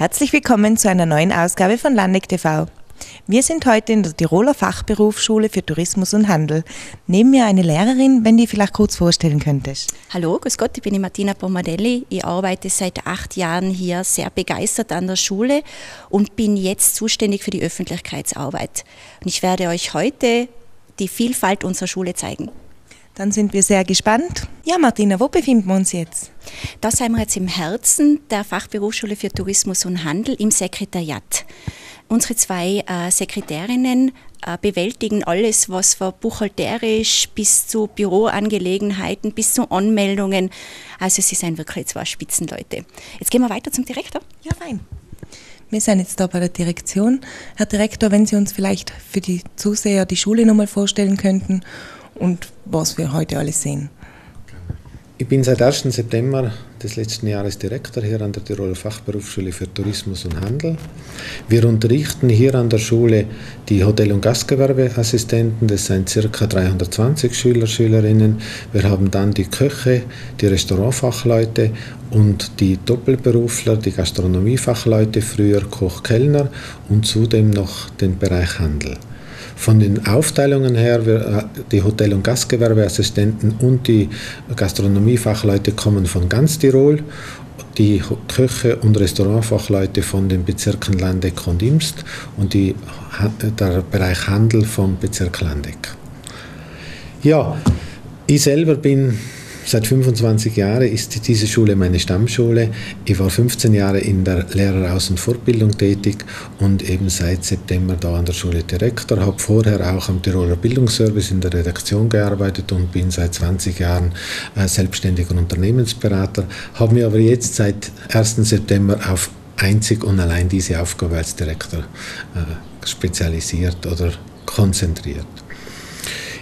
Herzlich willkommen zu einer neuen Ausgabe von Landeck TV. Wir sind heute in der Tiroler Fachberufsschule für Tourismus und Handel. Neben mir eine Lehrerin, wenn du vielleicht kurz vorstellen könntest. Hallo, grüß Gott, ich bin die Martina Pomadelli. Ich arbeite seit acht Jahren hier sehr begeistert an der Schule und bin jetzt zuständig für die Öffentlichkeitsarbeit. Und ich werde euch heute die Vielfalt unserer Schule zeigen. Dann sind wir sehr gespannt. Ja, Martina, wo befinden wir uns jetzt? Da sind wir jetzt im Herzen der Fachberufsschule für Tourismus und Handel im Sekretariat. Unsere zwei äh, Sekretärinnen äh, bewältigen alles, was von buchhalterisch bis zu Büroangelegenheiten, bis zu Anmeldungen. Also sie sind wirklich zwei Spitzenleute. Jetzt gehen wir weiter zum Direktor. Ja, fein. Wir sind jetzt da bei der Direktion. Herr Direktor, wenn Sie uns vielleicht für die Zuseher die Schule nochmal vorstellen könnten und was wir heute alles sehen. Ich bin seit 1. September des letzten Jahres Direktor hier an der Tiroler Fachberufsschule für Tourismus und Handel. Wir unterrichten hier an der Schule die Hotel- und Gastgewerbeassistenten, das sind ca. 320 Schüler, Schülerinnen. Wir haben dann die Köche, die Restaurantfachleute und die Doppelberufler, die Gastronomiefachleute, früher Koch, Kellner und zudem noch den Bereich Handel. Von den Aufteilungen her, äh, die Hotel- und Gastgewerbeassistenten und die Gastronomiefachleute kommen von ganz Tirol, die Köche und Restaurantfachleute von den Bezirken Landeck und Imst und die, der Bereich Handel vom Bezirk Landeck. Ja, ich selber bin Seit 25 Jahren ist diese Schule meine Stammschule. Ich war 15 Jahre in der Lehreraus- und Fortbildung tätig und eben seit September da an der Schule Direktor. Habe vorher auch am Tiroler Bildungsservice in der Redaktion gearbeitet und bin seit 20 Jahren äh, selbstständiger Unternehmensberater. Habe mich aber jetzt seit 1. September auf einzig und allein diese Aufgabe als Direktor äh, spezialisiert oder konzentriert.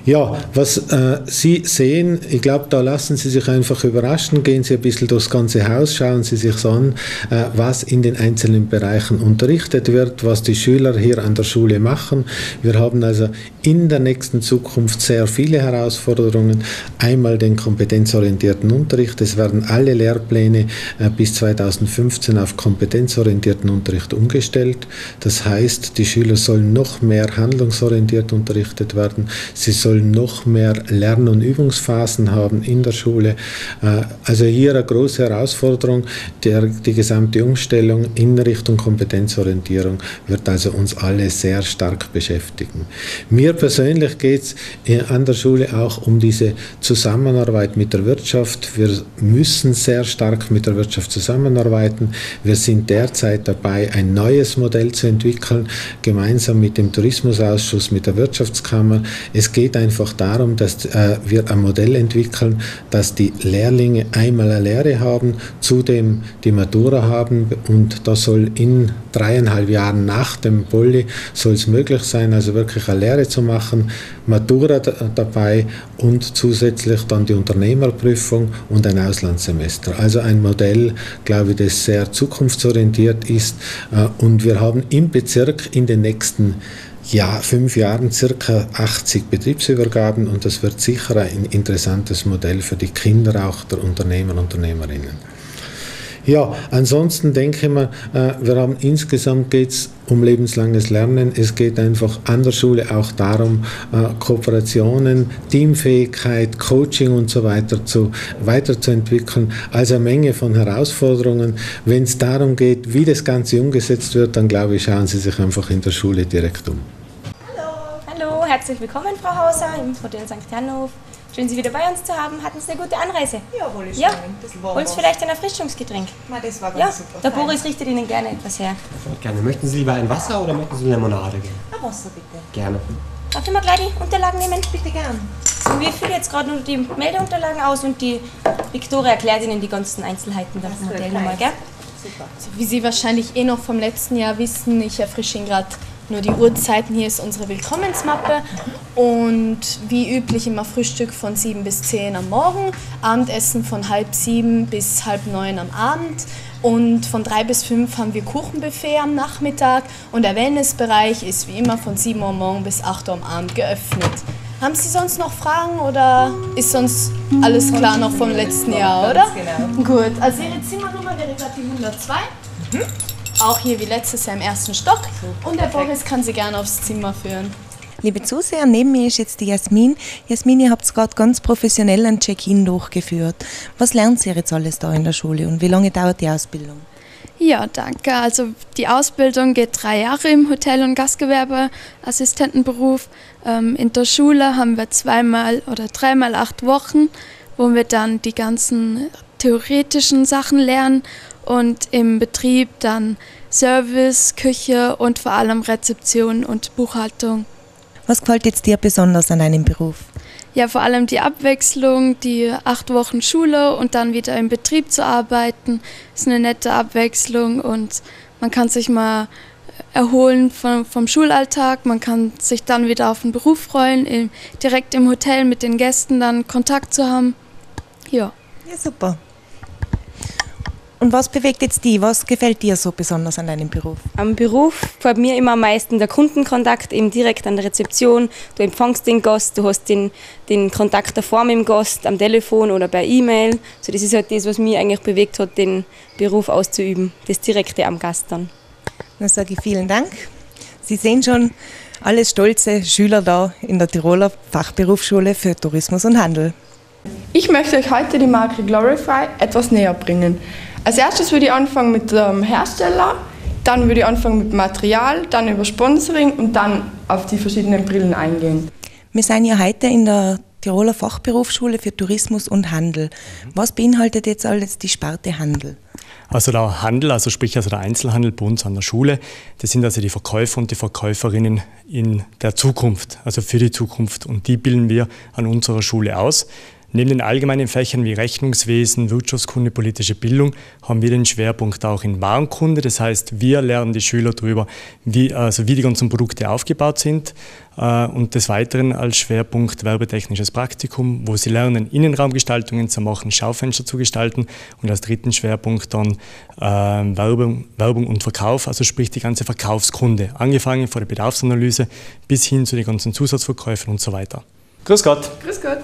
Ja, was äh, Sie sehen, ich glaube, da lassen Sie sich einfach überraschen, gehen Sie ein bisschen durchs ganze Haus, schauen Sie sich an, äh, was in den einzelnen Bereichen unterrichtet wird, was die Schüler hier an der Schule machen. Wir haben also in der nächsten Zukunft sehr viele Herausforderungen. Einmal den kompetenzorientierten Unterricht. Es werden alle Lehrpläne äh, bis 2015 auf kompetenzorientierten Unterricht umgestellt. Das heißt, die Schüler sollen noch mehr handlungsorientiert unterrichtet werden. Sie sollen sollen noch mehr Lern- und Übungsphasen haben in der Schule. Äh, also hier eine große Herausforderung. Der, die gesamte Umstellung in Richtung Kompetenzorientierung wird also uns alle sehr stark beschäftigen. Mir persönlich geht es äh, an der Schule auch um diese Zusammenarbeit mit der Wirtschaft. Wir müssen sehr stark mit der Wirtschaft zusammenarbeiten. Wir sind derzeit dabei, ein neues Modell zu entwickeln, gemeinsam mit dem Tourismusausschuss, mit der Wirtschaftskammer. Es geht einfach darum, dass äh, wir ein Modell entwickeln, dass die Lehrlinge einmal eine Lehre haben, zudem die Matura haben und das soll in dreieinhalb Jahren nach dem Polly soll es möglich sein, also wirklich eine Lehre zu machen, Matura dabei und zusätzlich dann die Unternehmerprüfung und ein Auslandssemester. Also ein Modell, glaube ich, das sehr zukunftsorientiert ist äh, und wir haben im Bezirk in den nächsten ja, fünf Jahren circa 80 Betriebsübergaben und das wird sicher ein interessantes Modell für die Kinder auch der Unternehmer und Unternehmerinnen. Ja, ansonsten denke ich mir, äh, wir haben insgesamt geht es um lebenslanges Lernen. Es geht einfach an der Schule auch darum, äh, Kooperationen, Teamfähigkeit, Coaching und so weiter zu, weiterzuentwickeln. Also eine Menge von Herausforderungen. Wenn es darum geht, wie das Ganze umgesetzt wird, dann glaube ich, schauen Sie sich einfach in der Schule direkt um herzlich willkommen, Frau Hauser, im Hotel St. Jannhof. Schön, Sie wieder bei uns zu haben. Hatten Sie eine gute Anreise? Ja, wohl ich ja. Wollen Sie vielleicht ein Erfrischungsgetränk? Na, das war ganz ja. super. Der Boris richtet Ihnen gerne etwas her. Gerne. Möchten Sie lieber ein Wasser oder möchten Sie Limonade geben? Ein Wasser, bitte. Gerne. Darf ich mal gleich die Unterlagen nehmen? Bitte gern. So, wir füllen jetzt gerade nur die Meldeunterlagen aus und die Viktoria erklärt Ihnen die ganzen Einzelheiten vom Modell nochmal, gell? Super. So, wie Sie wahrscheinlich eh noch vom letzten Jahr wissen, ich erfrische ihn gerade nur die Uhrzeiten. Hier ist unsere Willkommensmappe und wie üblich immer Frühstück von 7 bis 10 am Morgen, Abendessen von halb 7 bis halb 9 am Abend und von 3 bis 5 haben wir Kuchenbuffet am Nachmittag und der Wellnessbereich ist wie immer von 7 Uhr morgen bis 8 Uhr am Abend geöffnet. Haben Sie sonst noch Fragen oder ist sonst alles klar noch vom letzten Jahr, oder? Genau. Gut, also Ihre Zimmernummer wäre gerade die 102. Mhm. Auch hier wie letztes Jahr im ersten Stock. Und der Boris kann Sie gerne aufs Zimmer führen. Liebe Zuseher, neben mir ist jetzt die Jasmin. Jasmin, ihr habt gerade ganz professionell ein Check-in durchgeführt. Was lernt ihr jetzt alles da in der Schule und wie lange dauert die Ausbildung? Ja, danke. Also die Ausbildung geht drei Jahre im Hotel- und Gastgewerbeassistentenberuf. Ähm, in der Schule haben wir zweimal oder dreimal acht Wochen, wo wir dann die ganzen theoretischen Sachen lernen und im Betrieb dann Service, Küche und vor allem Rezeption und Buchhaltung. Was gefällt jetzt dir besonders an deinem Beruf? Ja, vor allem die Abwechslung, die acht Wochen Schule und dann wieder im Betrieb zu arbeiten, ist eine nette Abwechslung und man kann sich mal erholen vom, vom Schulalltag, man kann sich dann wieder auf den Beruf freuen, im, direkt im Hotel mit den Gästen dann Kontakt zu haben. Ja. Ja, super. Und was bewegt jetzt die? Was gefällt dir so besonders an deinem Beruf? Am Beruf gefällt mir immer am meisten der Kundenkontakt, eben direkt an der Rezeption. Du empfängst den Gast, du hast den, den Kontakt davor mit dem Gast, am Telefon oder per E-Mail. So, das ist halt das, was mich eigentlich bewegt hat, den Beruf auszuüben, das Direkte am Gast dann. Dann sage ich vielen Dank. Sie sehen schon, alles stolze Schüler da in der Tiroler Fachberufsschule für Tourismus und Handel. Ich möchte euch heute die Marke Glorify etwas näher bringen. Als erstes würde ich anfangen mit dem Hersteller, dann würde ich anfangen mit Material, dann über Sponsoring und dann auf die verschiedenen Brillen eingehen. Wir sind ja heute in der Tiroler Fachberufsschule für Tourismus und Handel. Was beinhaltet jetzt alles die Sparte Handel? Also der Handel, also sprich also der Einzelhandel bei uns an der Schule, das sind also die Verkäufer und die Verkäuferinnen in der Zukunft, also für die Zukunft. Und die bilden wir an unserer Schule aus. Neben den allgemeinen Fächern wie Rechnungswesen, Wirtschaftskunde, politische Bildung haben wir den Schwerpunkt auch in Warenkunde. Das heißt, wir lernen die Schüler darüber, wie, also wie die ganzen Produkte aufgebaut sind. Äh, und des Weiteren als Schwerpunkt werbetechnisches Praktikum, wo sie lernen, Innenraumgestaltungen zu machen, Schaufenster zu gestalten. Und als dritten Schwerpunkt dann äh, Werbung, Werbung und Verkauf, also sprich die ganze Verkaufskunde, angefangen von der Bedarfsanalyse bis hin zu den ganzen Zusatzverkäufen und so weiter. Grüß Gott. Grüß Gott.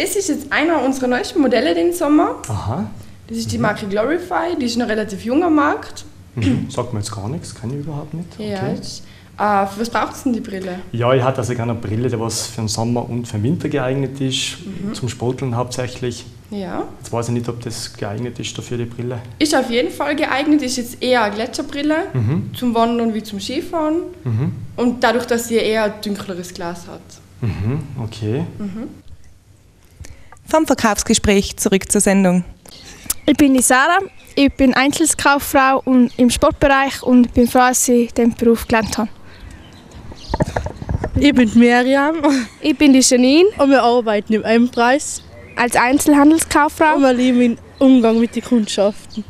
Das ist jetzt einer unserer neuesten Modelle den Sommer. Aha. Das ist die Marke Glorify, die ist noch relativ junger Markt. Mhm. Sagt mir jetzt gar nichts, kann ich überhaupt nicht. Ja, das, äh, für was braucht es denn die Brille? Ja, ich hatte also gerne eine Brille, die was für den Sommer und für den Winter geeignet ist, zum Sporteln hauptsächlich. Ja. Jetzt weiß ich nicht, ob das geeignet ist dafür, die Brille. Ist auf jeden Fall geeignet, ist jetzt eher eine Gletscherbrille Mhm. zum Wandern wie zum Skifahren. Mhm. Und dadurch, dass sie eher ein dünkleres Glas hat. Mhm. Okay. Vom Verkaufsgespräch zurück zur Sendung. Ich bin die Sarah, ich bin Einzelkauffrau und im Sportbereich und bin froh, dass ich den Beruf gelernt habe. Ich bin Miriam Ich bin die Janine und wir arbeiten im M-Preis als Einzelhandelskauffrau. und wir lieben den Umgang mit den Kundschaften.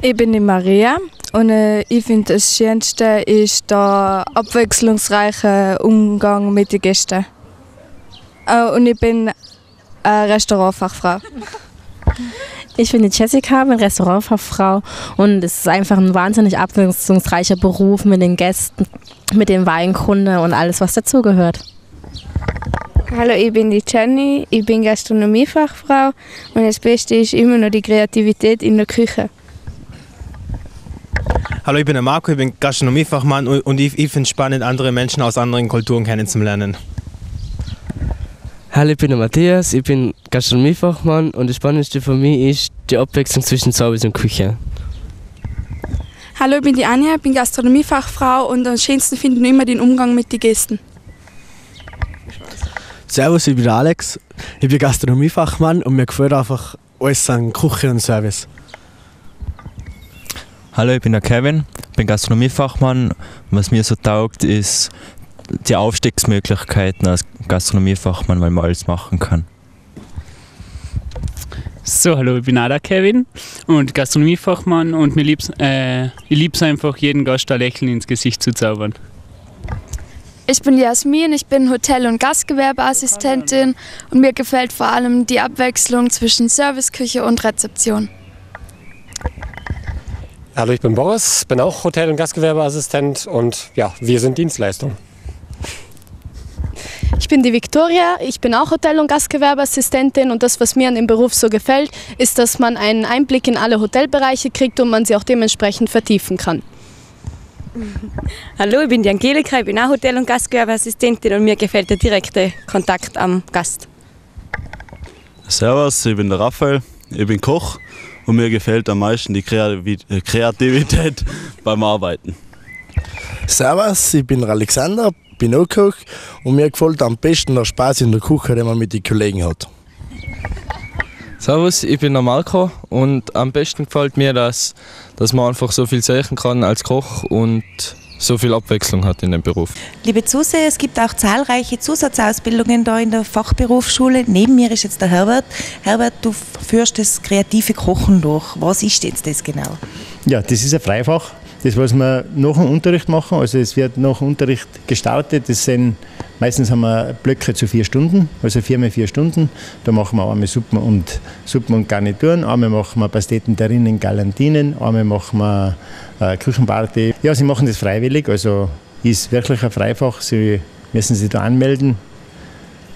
Ich bin die Maria und äh, ich finde das Schönste ist der abwechslungsreiche Umgang mit den Gästen. Äh, und ich bin äh, Restaurantfachfrau. Ich bin die Jessica, bin Restaurantfachfrau und es ist einfach ein wahnsinnig abwechslungsreicher Beruf mit den Gästen, mit dem Weinkunde und alles, was dazugehört. Hallo, ich bin die Jenny, ich bin Gastronomiefachfrau und das Beste ist immer noch die Kreativität in der Küche. Hallo, ich bin der Marco, ich bin Gastronomiefachmann und und ich, ich finde es spannend, andere Menschen aus anderen Kulturen kennenzulernen. Hallo, ich bin der Matthias, ich bin Gastronomiefachmann und das Spannendste für mich ist die Abwechslung zwischen Service und Küche. Hallo, ich bin die Anja, ich bin Gastronomiefachfrau und am schönsten finden wir immer den Umgang mit den Gästen. Servus, ich bin der Alex, ich bin Gastronomiefachmann und mir gefällt einfach alles an Küche und Service. Hallo, ich bin der Kevin, bin Gastronomiefachmann. Was mir so taugt, ist die Aufstiegsmöglichkeiten als Gastronomiefachmann, weil man alles machen kann. So, hallo, ich bin der Kevin und Gastronomiefachmann und mir lieb's, äh, ich liebe es einfach, jeden Gast ein Lächeln ins Gesicht zu zaubern. Ich bin Jasmin, ich bin Hotel- und Gastgewerbeassistentin und mir gefällt vor allem die Abwechslung zwischen Serviceküche und Rezeption. Hallo, ich bin Boris, bin auch Hotel- und Gastgewerbeassistent und ja, wir sind Dienstleistung. Ich bin die Viktoria, ich bin auch Hotel- und Gastgewerbeassistentin und das, was mir an dem Beruf so gefällt, ist, dass man einen Einblick in alle Hotelbereiche kriegt und man sie auch dementsprechend vertiefen kann. Hallo, ich bin die Angelika, ich bin auch Hotel- und Gastgewerbeassistentin und mir gefällt der direkte Kontakt am Gast. Servus, ich bin der Raphael, ich bin Koch und mir gefällt am meisten die Kreativität beim Arbeiten. Servus, ich bin der Alexander, bin auch Koch und mir gefällt am besten der Spaß in der Küche, den man mit den Kollegen hat. Servus, ich bin der Marco und am besten gefällt mir, dass, dass man einfach so viel sehen kann als Koch und so viel Abwechslung hat in dem Beruf. Liebe Zuseher, es gibt auch zahlreiche Zusatzausbildungen da in der Fachberufsschule. Neben mir ist jetzt der Herbert. Herbert, du führst das kreative Kochen durch. Was ist jetzt das genau? Ja, das ist ein Freifach. Das, was wir nach dem Unterricht machen, also es wird nach dem Unterricht gestartet, das sind, meistens haben wir Blöcke zu vier Stunden, also vier mal vier Stunden. Da machen wir einmal Suppen und, Suppen und Garnituren, einmal machen wir Pasteten Terrinen, Galantinen, einmal machen wir äh, Küchenparty. Ja, sie machen das freiwillig, also ist wirklich ein Freifach. Sie müssen sich da anmelden,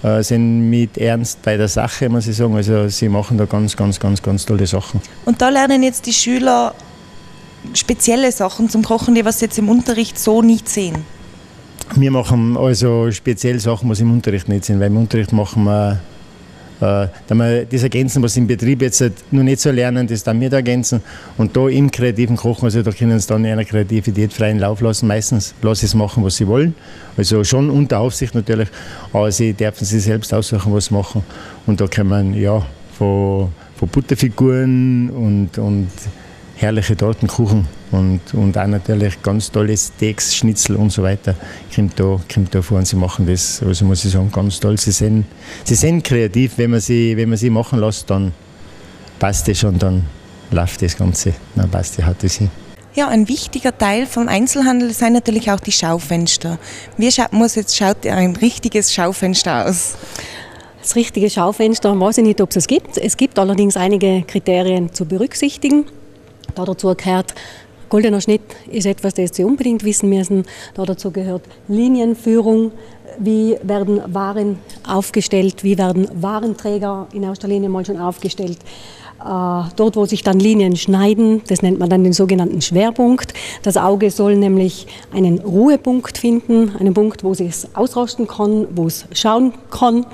äh, sind mit Ernst bei der Sache, muss ich sagen. Also sie machen da ganz, ganz, ganz, ganz tolle Sachen. Und da lernen jetzt die Schüler spezielle Sachen zum Kochen, die was sie jetzt im Unterricht so nicht sehen. Wir machen also speziell Sachen, was im Unterricht nicht sind, weil im Unterricht machen wir äh, das ergänzen, was im Betrieb jetzt noch nicht so lernen, das dann wir da ergänzen. Und da im kreativen Kochen, also da können sie dann in einer Kreativität freien Lauf lassen. Meistens lassen sie es machen, was sie wollen. Also schon unter Aufsicht natürlich, aber sie dürfen sich selbst aussuchen, was sie machen. Und da kann man ja von, von Butterfiguren und, und herrliche Tortenkuchen und, und auch natürlich ganz tolle Steaks, Schnitzel und so weiter kommt da, kommt da vor und sie machen das, also muss ich sagen, ganz toll. Sie sind, sie sind kreativ, wenn man, sie, wenn man sie machen lässt, dann passt das schon, dann läuft das Ganze, dann passt die hat das hin. Ja, ein wichtiger Teil vom Einzelhandel sind natürlich auch die Schaufenster. Wie schaut, muss jetzt schaut ein richtiges Schaufenster aus? Das richtige Schaufenster weiß ich nicht, ob es es gibt. Es gibt allerdings einige Kriterien zu berücksichtigen. Da dazu gehört, goldener Schnitt ist etwas, das Sie unbedingt wissen müssen. Da dazu gehört Linienführung, wie werden Waren aufgestellt, wie werden Warenträger in erster Linie mal schon aufgestellt. Äh, dort, wo sich dann Linien schneiden, das nennt man dann den sogenannten Schwerpunkt. Das Auge soll nämlich einen Ruhepunkt finden, einen Punkt, wo es ausrasten kann, wo es schauen kann.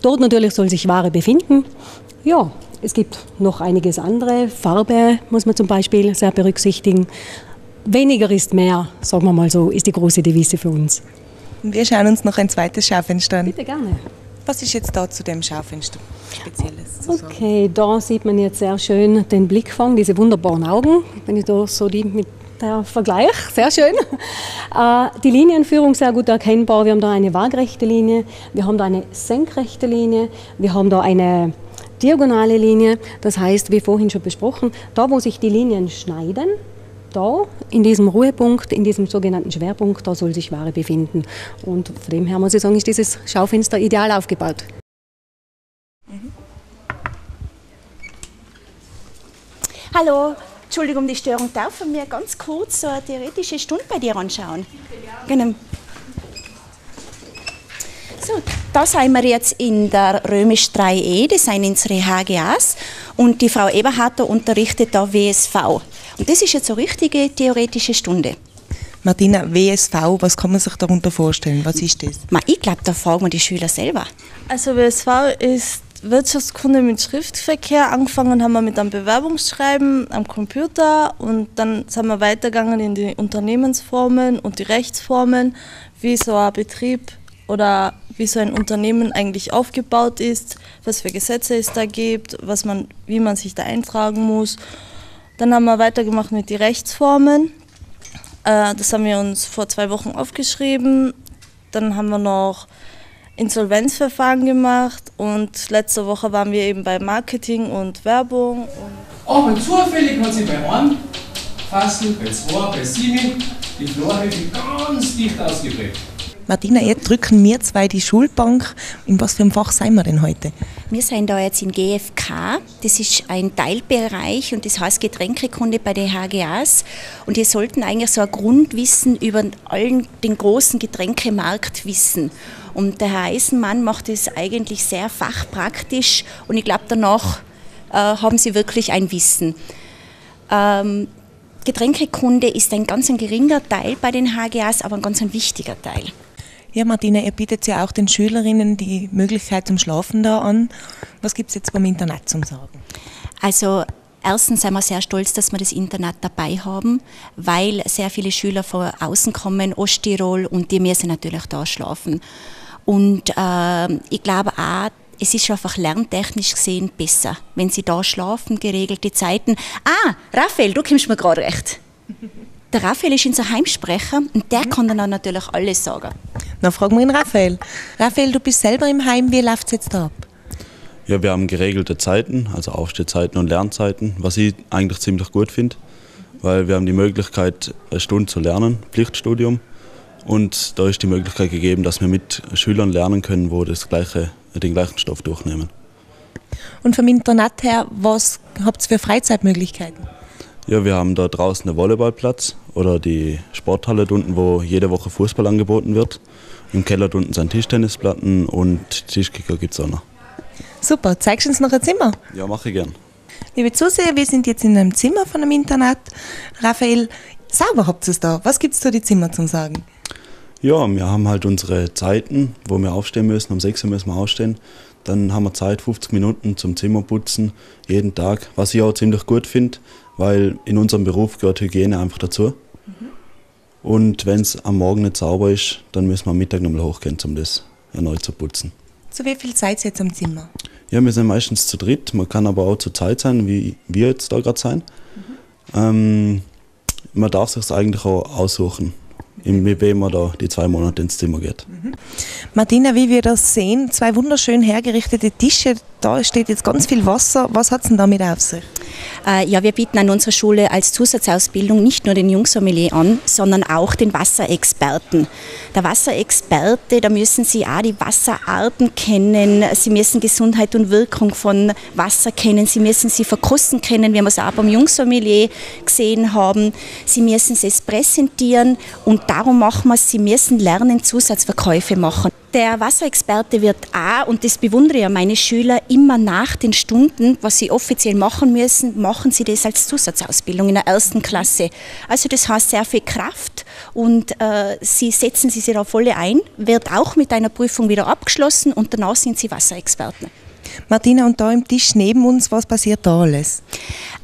Dort natürlich soll sich Ware befinden. Ja, es gibt noch einiges andere. Farbe muss man zum Beispiel sehr berücksichtigen. Weniger ist mehr, sagen wir mal so, ist die große Devise für uns. Wir schauen uns noch ein zweites Schaufenster an. Bitte gerne. Was ist jetzt da zu dem Schaufenster Spezielles? Okay, da sieht man jetzt sehr schön den Blickfang, diese wunderbaren Augen. Wenn ich da so die mit der Vergleich, sehr schön. Äh, die Linienführung sehr gut erkennbar. Wir haben da eine waagrechte Linie, wir haben da eine senkrechte Linie, wir haben da eine diagonale Linie. Das heißt, wie vorhin schon besprochen, da wo sich die Linien schneiden, da in diesem Ruhepunkt, in diesem sogenannten Schwerpunkt, da soll sich Ware befinden. Und von dem her muss ich sagen, ist dieses Schaufenster ideal aufgebaut. Hallo, Entschuldigung die Störung, dürfen wir ganz kurz so eine theoretische Stunde bei dir anschauen? Genau. So, da sind wir jetzt in der Römisch 3e, das sind unsere HGAs und die Frau Eberharter unterrichtet da WSV. Und das ist jetzt eine richtige theoretische Stunde. Martina, WSV, was kann man sich darunter vorstellen? Was ist das? Ma, ich glaube, da fragen wir die Schüler selber. Also WSV ist Wirtschaftskunde mit Schriftverkehr. Angefangen haben wir mit einem Bewerbungsschreiben am Computer und dann sind wir weitergegangen in die Unternehmensformen und die Rechtsformen, wie so ein Betrieb oder wie so ein Unternehmen eigentlich aufgebaut ist, was für Gesetze es da gibt, was man, wie man sich da eintragen muss. Dann haben wir weitergemacht mit den Rechtsformen. Äh, das haben wir uns vor zwei Wochen aufgeschrieben. Dann haben wir noch Insolvenzverfahren gemacht und letzte Woche waren wir eben bei Marketing und Werbung. Aber zufällig hat sie bei einem Fassel, bei zwei, bei sieben die Florhöfe ganz dicht ausgeprägt. Martina, jetzt drücken wir zwei die Schulbank. In was für einem Fach sind wir denn heute? Wir sind da jetzt in GFK. Das ist ein Teilbereich und das heißt Getränkekunde bei den HGAs. Und wir sollten eigentlich so ein Grundwissen über allen den großen Getränkemarkt wissen. Und der Herr Eisenmann macht es eigentlich sehr fachpraktisch und ich glaube, danach äh, haben Sie wirklich ein Wissen. Ähm, Getränkekunde ist ein ganz ein geringer Teil bei den HGAs, aber ein ganz ein wichtiger Teil. Ja, Martina, ihr bietet ja auch den Schülerinnen die Möglichkeit zum Schlafen da an. Was gibt es jetzt beim Internat zum Sagen? Also Erstens sind wir sehr stolz, dass wir das Internat dabei haben, weil sehr viele Schüler von außen kommen, Osttirol, und die müssen natürlich da schlafen. Und äh, ich glaube auch, es ist einfach lerntechnisch gesehen besser, wenn sie da schlafen, geregelte Zeiten. Ah, Raphael, du kommst mir gerade recht. Der Raphael ist unser Heimsprecher und der kann dann auch natürlich alles sagen. Na, fragen wir ihn Raphael. Raphael, du bist selber im Heim, wie läuft es jetzt ab? Ja, wir haben geregelte Zeiten, also Aufstehzeiten und Lernzeiten, was ich eigentlich ziemlich gut finde, weil wir haben die Möglichkeit, eine Stunde zu lernen, Pflichtstudium. Und da ist die Möglichkeit gegeben, dass wir mit Schülern lernen können, wo das gleiche, den gleichen Stoff durchnehmen. Und vom Internat her, was habt ihr für Freizeitmöglichkeiten? Ja, wir haben da draußen einen Volleyballplatz oder die Sporthalle unten, wo jede Woche Fußball angeboten wird. Im Keller unten sind Tischtennisplatten und Tischkicker gibt es auch noch. Super, zeigst du uns noch ein Zimmer? Ja, mache ich gern. Liebe Zuseher, wir sind jetzt in einem Zimmer von einem Internat. Raphael, sauber habt ihr es da. Was gibt es da die Zimmer zum Sagen? Ja, wir haben halt unsere Zeiten, wo wir aufstehen müssen. Um 6 Uhr müssen wir aufstehen. Dann haben wir Zeit, 50 Minuten zum Zimmerputzen, jeden Tag. Was ich auch ziemlich gut finde, weil in unserem Beruf gehört Hygiene einfach dazu. Mhm. Und wenn es am Morgen nicht sauber ist, dann müssen wir am Mittag nochmal hochgehen, um das erneut zu putzen. Zu wie viel Zeit seid ihr am Zimmer? Ja, wir sind meistens zu dritt. Man kann aber auch zu Zeit sein, wie wir jetzt da gerade sein. Mhm. Ähm, man darf sich eigentlich auch aussuchen mit wem man da die zwei Monate ins Zimmer geht. Mhm. Martina, wie wir das sehen, zwei wunderschön hergerichtete Tische, da steht jetzt ganz viel Wasser. Was hat es denn damit auf sich? Äh, ja, wir bieten an unserer Schule als Zusatzausbildung nicht nur den Jungsommelier an, sondern auch den Wasserexperten. Der Wasserexperte, da müssen Sie auch die Wasserarten kennen, Sie müssen Gesundheit und Wirkung von Wasser kennen, Sie müssen sie verkosten kennen, wie wir es auch beim Jungsommelier gesehen haben. Sie müssen es präsentieren und darum machen wir es, Sie müssen lernen, Zusatzverkäufe machen. Der Wasserexperte wird auch, und das bewundere ja meine Schüler, immer nach den Stunden, was sie offiziell machen müssen, machen sie das als Zusatzausbildung in der ersten Klasse. Also das heißt sehr viel Kraft und äh, sie setzen sie sich da voll ein, wird auch mit einer Prüfung wieder abgeschlossen und danach sind sie Wasserexperten. Martina, und da im Tisch neben uns, was passiert da alles?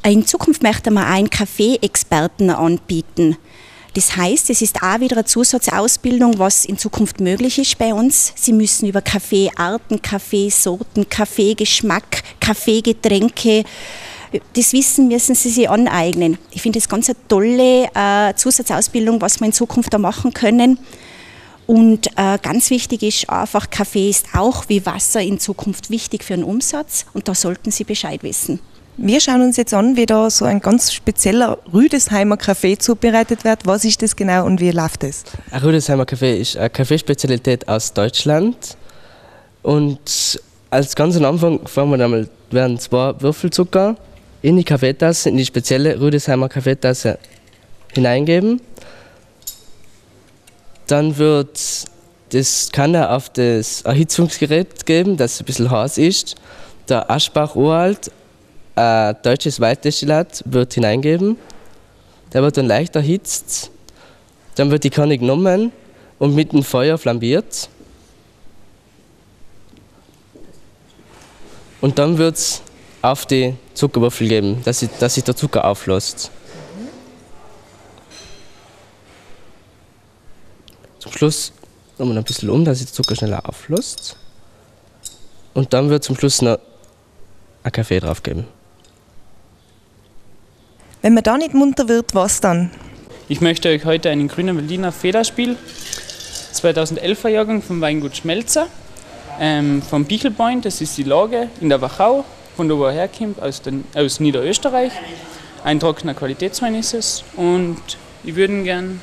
In Zukunft möchten wir einen Kaffee-Experten anbieten. Das heißt, es ist auch wieder eine Zusatzausbildung, was in Zukunft möglich ist bei uns. Sie müssen über Kaffeearten, Kaffeesorten, Kaffeegeschmack, Kaffeegetränke, das Wissen müssen Sie sich aneignen. Ich finde das ganz eine tolle äh, Zusatzausbildung, was wir in Zukunft da machen können. Und äh, ganz wichtig ist einfach, Kaffee ist auch wie Wasser in Zukunft wichtig für den Umsatz und da sollten Sie Bescheid wissen. Wir schauen uns jetzt an, wie da so ein ganz spezieller Rüdesheimer Kaffee zubereitet wird. Was ist das genau und wie läuft das? Ein Rüdesheimer Kaffee ist eine Kaffeespezialität aus Deutschland. Und als ganz Anfang fangen wir einmal, werden zwei Würfelzucker in die Kaffeetasse, in die spezielle Rüdesheimer Kaffeetasse hineingeben. Dann wird das Kanne auf das Erhitzungsgerät geben, das ein bisschen heiß ist. Der Aschbach Uralt ein deutsches Weitdestillat wird hineingeben. Der wird dann leicht erhitzt. Dann wird die Kanne genommen und mit dem Feuer flambiert. Und dann wird es auf die Zuckerwürfel geben, dass sich, dass sich der Zucker auflässt. Zum Schluss nochmal ein bisschen um, dass sich der Zucker schneller auflässt. Und dann wird zum Schluss noch ein Kaffee drauf geben. Wenn man da nicht munter wird, was dann? Ich möchte euch heute einen grünen Berliner Federspiel 2011er Jahrgang vom Weingut Schmelzer ähm, vom Bichelbein, das ist die Lage in der Wachau, von wo er herkommt, aus, den, aus Niederösterreich. Ein trockener Qualitätswein ist es und ich würde ihn gern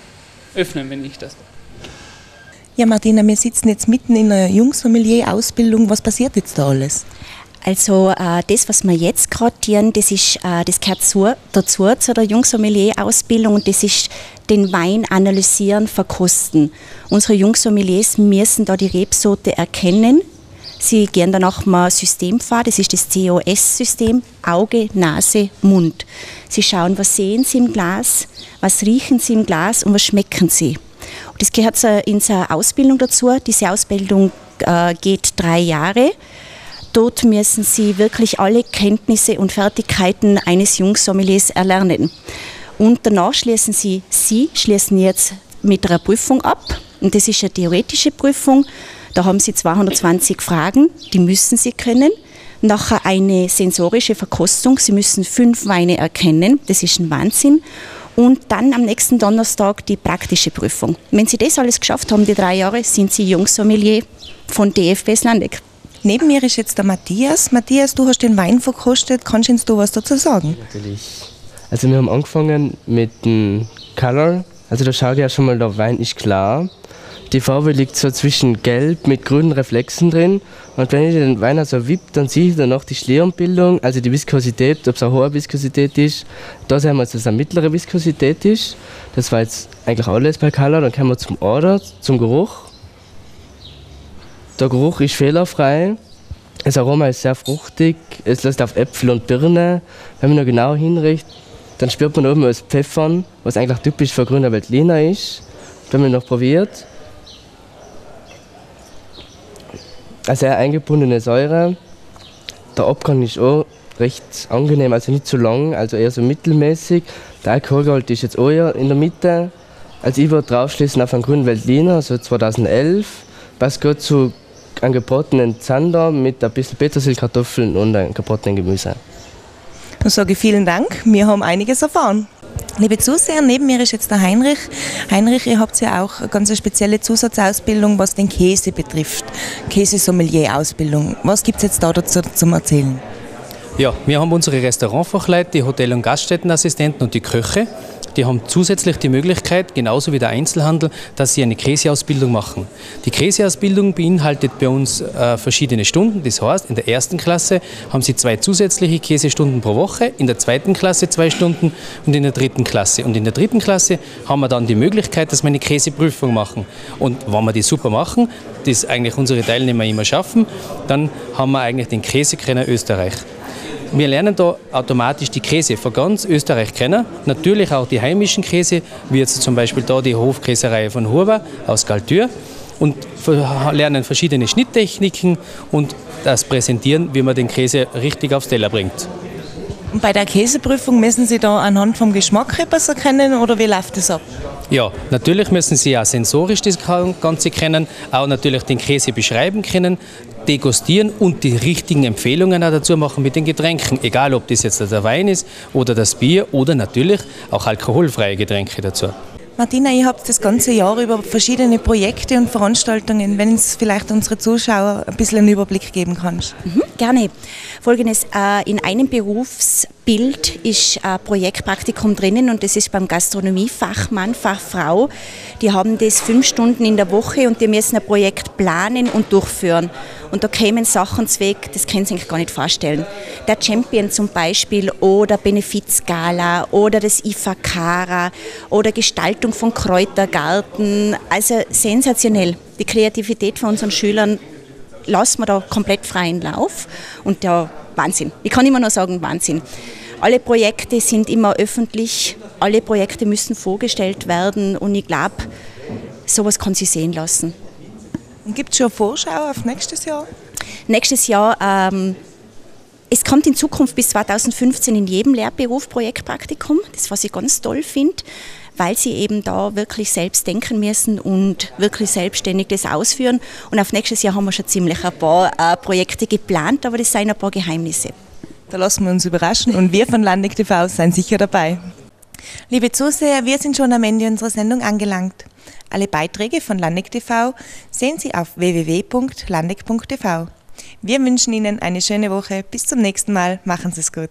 öffnen, wenn ich das darf. Ja, Martina, wir sitzen jetzt mitten in einer Jungsfamilier-Ausbildung. Was passiert jetzt da alles? Also äh, das, was wir jetzt gerade das, ist, äh, das gehört zu, dazu zu der Jungsommelier-Ausbildung und das ist den Wein analysieren, verkosten. Unsere Jungsommeliers müssen da die Rebsorte erkennen. Sie gehen dann auch mal Systemfahr, das ist das COS-System, Auge, Nase, Mund. Sie schauen, was sehen Sie im Glas, was riechen Sie im Glas und was schmecken Sie. Und das gehört in seiner Ausbildung dazu. Diese Ausbildung äh, geht drei Jahre. Dort müssen Sie wirklich alle Kenntnisse und Fertigkeiten eines Jungsommeliers erlernen. Und danach schließen Sie, Sie schließen jetzt mit einer Prüfung ab. Und das ist eine theoretische Prüfung. Da haben Sie 220 Fragen, die müssen Sie können. Nachher eine sensorische Verkostung. Sie müssen fünf Weine erkennen. Das ist ein Wahnsinn. Und dann am nächsten Donnerstag die praktische Prüfung. Wenn Sie das alles geschafft haben, die drei Jahre, sind Sie Jungsommelier von DFBs Landeck. Neben mir ist jetzt der Matthias. Matthias, du hast den Wein verkostet. Kannst uns du was dazu sagen? Natürlich. Also wir haben angefangen mit dem Color. Also da schaut ja schon mal, der Wein ist klar. Die Farbe liegt so zwischen gelb mit grünen Reflexen drin. Und wenn ich den Wein also wippt, dann sehe ich danach die Schlierenbildung, also die Viskosität, ob es eine hohe Viskosität ist. Da sehen wir, dass es eine mittlere Viskosität ist. Das war jetzt eigentlich alles bei Color. Dann kommen wir zum Order, zum Geruch. Der Geruch ist fehlerfrei. Das Aroma ist sehr fruchtig. Es lässt auf Äpfel und Birne. Wenn man noch genau hinriecht, dann spürt man oben das Pfeffern, was eigentlich typisch für grüner Veltliner ist. Wenn man noch probiert. Eine sehr eingebundene Säure. Der Abgang ist auch recht angenehm, also nicht zu lang, also eher so mittelmäßig. Der Alkoholgehalt ist jetzt auch eher in der Mitte. Also ich würde draufschließen auf einen grünen Veltliner, so 2011. Passt gut zu einen gebratenen Zander mit ein bisschen Petersilkartoffeln und einem gebratenen Gemüse. Dann sage ich vielen Dank. Wir haben einiges erfahren. Liebe Zuseher, neben mir ist jetzt der Heinrich. Heinrich, ihr habt ja auch eine ganz spezielle Zusatzausbildung, was den Käse betrifft. Käsesommelier-Ausbildung. Was gibt es jetzt da dazu zum Erzählen? Ja, wir haben unsere Restaurantfachleute, die Hotel- und Gaststättenassistenten und die Köche. Die haben zusätzlich die Möglichkeit, genauso wie der Einzelhandel, dass sie eine Käseausbildung machen. Die Käseausbildung beinhaltet bei uns äh, verschiedene Stunden. Das heißt, in der ersten Klasse haben sie zwei zusätzliche Käsestunden pro Woche, in der zweiten Klasse zwei Stunden und in der dritten Klasse. Und in der dritten Klasse haben wir dann die Möglichkeit, dass wir eine Käseprüfung machen. Und wenn wir die super machen, das eigentlich unsere Teilnehmer immer schaffen, dann haben wir eigentlich den Käsekrenner Österreich. Wir lernen da automatisch die Käse von ganz Österreich kennen. Natürlich auch die heimischen Käse, wie jetzt zum Beispiel da die Hofkäserei von Huber aus Galtür. Und lernen verschiedene Schnitttechniken und das Präsentieren, wie man den Käse richtig aufs Teller bringt. Und bei der Käseprüfung müssen Sie da anhand vom Geschmack etwas erkennen oder wie läuft das ab? Ja, natürlich müssen Sie auch sensorisch das Ganze kennen, auch natürlich den Käse beschreiben können, degustieren und die richtigen Empfehlungen auch dazu machen mit den Getränken. Egal, ob das jetzt der Wein ist oder das Bier oder natürlich auch alkoholfreie Getränke dazu. Martina, ihr habt das ganze Jahr über verschiedene Projekte und Veranstaltungen. Wenn es vielleicht unsere Zuschauer ein bisschen einen Überblick geben kannst. Mhm, gerne. Folgendes, äh, in einem Berufsbild ist ein Projektpraktikum drinnen und das ist beim Gastronomiefachmann, Fachfrau. Die haben das fünf Stunden in der Woche und die müssen ein Projekt planen und durchführen. Und da kämen Sachen zweck, das können Sie sich gar nicht vorstellen. Der Champion zum Beispiel oder Benefizgala oder das IFAKARA oder Gestaltung von Kräutergarten. Also sensationell. Die Kreativität von unseren Schülern lassen wir da komplett freien Lauf. Und ja, Wahnsinn. Ich kann immer nur sagen, Wahnsinn. Alle Projekte sind immer öffentlich, alle Projekte müssen vorgestellt werden und ich glaube, sowas kann sich sehen lassen. Gibt es schon Vorschau auf nächstes Jahr? Nächstes Jahr, ähm, es kommt in Zukunft bis 2015 in jedem Lehrberuf Projektpraktikum, das was ich ganz toll finde weil sie eben da wirklich selbst denken müssen und wirklich selbstständig das ausführen. Und auf nächstes Jahr haben wir schon ziemlich ein paar äh, Projekte geplant, aber das sind ein paar Geheimnisse. Da lassen wir uns überraschen und wir von Landig TV sind sicher dabei. Liebe Zuseher, wir sind schon am Ende unserer Sendung angelangt. Alle Beiträge von Landig TV sehen Sie auf www.landig.tv. Wir wünschen Ihnen eine schöne Woche. Bis zum nächsten Mal. Machen Sie es gut.